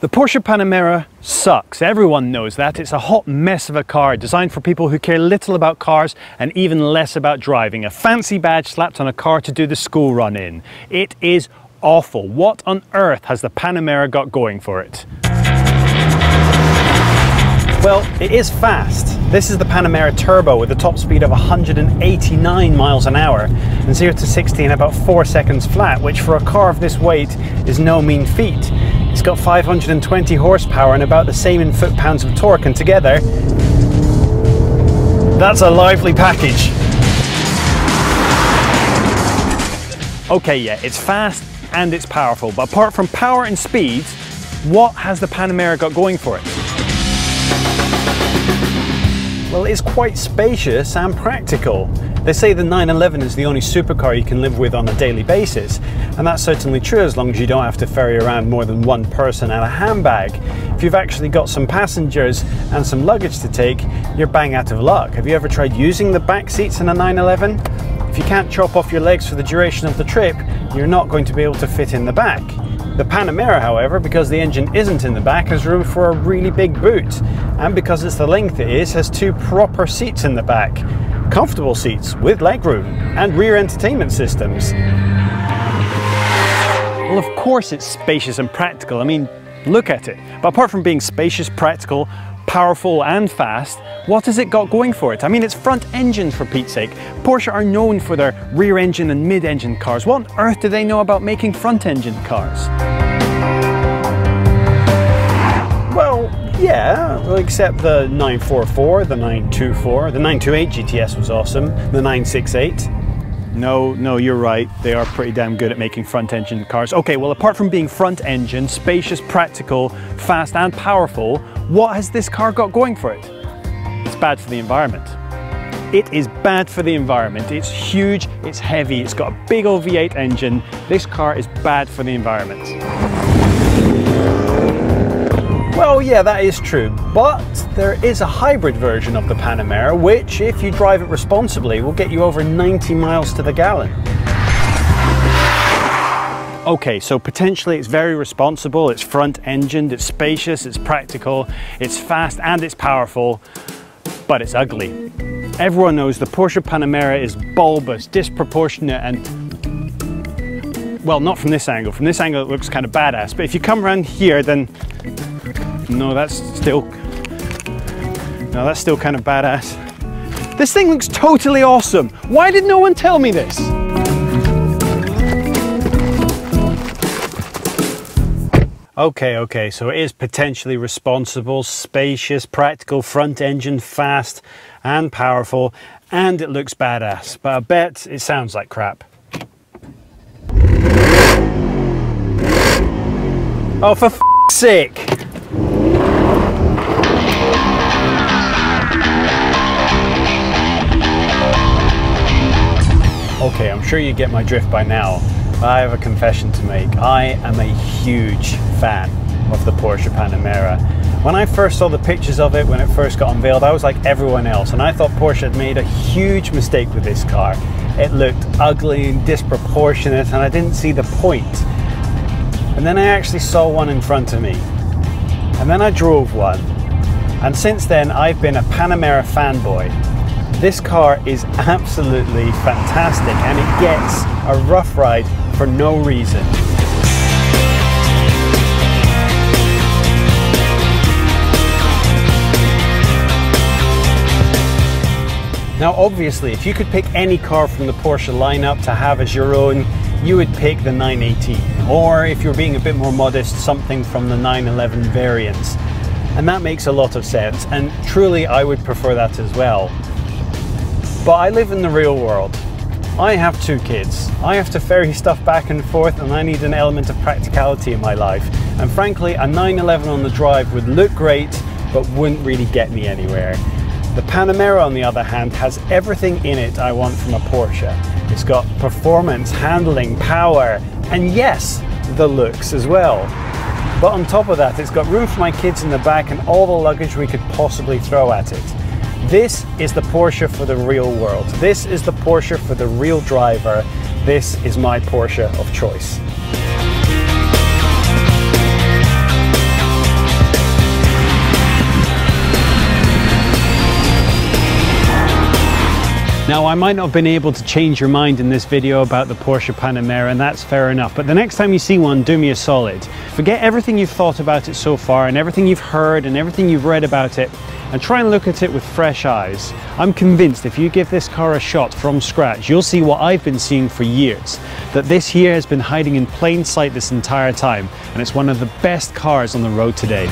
The Porsche Panamera sucks. Everyone knows that. It's a hot mess of a car designed for people who care little about cars and even less about driving. A fancy badge slapped on a car to do the school run in. It is awful. What on earth has the Panamera got going for it? Well, it is fast. This is the Panamera Turbo with a top speed of 189 miles an hour and 0 to 60 in about 4 seconds flat, which for a car of this weight is no mean feat. It's got 520 horsepower and about the same in foot-pounds of torque, and together, that's a lively package. Okay, yeah, it's fast and it's powerful, but apart from power and speed, what has the Panamera got going for it? Well, it's quite spacious and practical. They say the 911 is the only supercar you can live with on a daily basis, and that's certainly true as long as you don't have to ferry around more than one person and a handbag. If you've actually got some passengers and some luggage to take, you're bang out of luck. Have you ever tried using the back seats in a 911? If you can't chop off your legs for the duration of the trip, you're not going to be able to fit in the back. The Panamera, however, because the engine isn't in the back, has room for a really big boot, and because it's the length it is, has two proper seats in the back comfortable seats with legroom and rear entertainment systems. Well, of course it's spacious and practical. I mean, look at it. But apart from being spacious, practical, powerful and fast, what has it got going for it? I mean, it's front engine for Pete's sake. Porsche are known for their rear engine and mid engine cars. What on earth do they know about making front engine cars? Yeah, except the 944, the 924, the 928 GTS was awesome, the 968. No, no, you're right. They are pretty damn good at making front engine cars. Okay, well, apart from being front engine, spacious, practical, fast, and powerful, what has this car got going for it? It's bad for the environment. It is bad for the environment. It's huge, it's heavy, it's got a big old V8 engine. This car is bad for the environment. Well, yeah, that is true, but there is a hybrid version of the Panamera, which, if you drive it responsibly, will get you over 90 miles to the gallon. Okay, so potentially it's very responsible, it's front engined, it's spacious, it's practical, it's fast and it's powerful, but it's ugly. Everyone knows the Porsche Panamera is bulbous, disproportionate and well, not from this angle. From this angle it looks kind of badass, but if you come around here then no, that's still, no, that's still kind of badass. This thing looks totally awesome. Why did no one tell me this? Okay, okay, so it is potentially responsible, spacious, practical, front engine, fast and powerful, and it looks badass, but I bet it sounds like crap. Oh, for sake! Okay, I'm sure you get my drift by now. I have a confession to make. I am a huge fan of the Porsche Panamera. When I first saw the pictures of it, when it first got unveiled, I was like everyone else, and I thought Porsche had made a huge mistake with this car. It looked ugly and disproportionate, and I didn't see the point. And then I actually saw one in front of me. And then I drove one. And since then, I've been a Panamera fanboy. This car is absolutely fantastic and it gets a rough ride for no reason. Now obviously if you could pick any car from the Porsche lineup to have as your own, you would pick the 918 or if you're being a bit more modest, something from the 911 variants. And that makes a lot of sense and truly I would prefer that as well. But I live in the real world. I have two kids. I have to ferry stuff back and forth and I need an element of practicality in my life. And frankly, a 911 on the drive would look great, but wouldn't really get me anywhere. The Panamera, on the other hand, has everything in it I want from a Porsche. It's got performance, handling, power, and yes, the looks as well. But on top of that, it's got room for my kids in the back and all the luggage we could possibly throw at it. This is the Porsche for the real world. This is the Porsche for the real driver. This is my Porsche of choice. Now, I might not have been able to change your mind in this video about the Porsche Panamera, and that's fair enough. But the next time you see one, do me a solid. Forget everything you've thought about it so far, and everything you've heard, and everything you've read about it, and try and look at it with fresh eyes. I'm convinced if you give this car a shot from scratch, you'll see what I've been seeing for years. That this here has been hiding in plain sight this entire time, and it's one of the best cars on the road today.